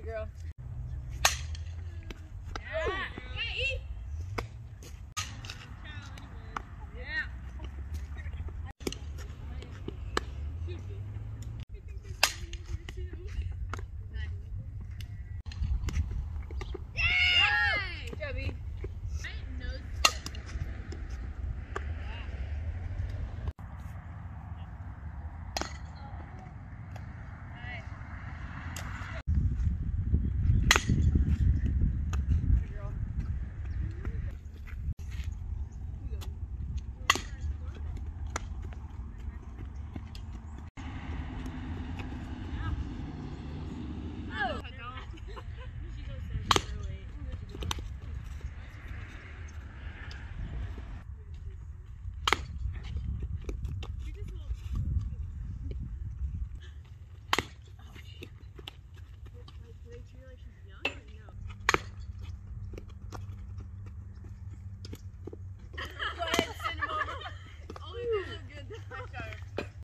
it, girl.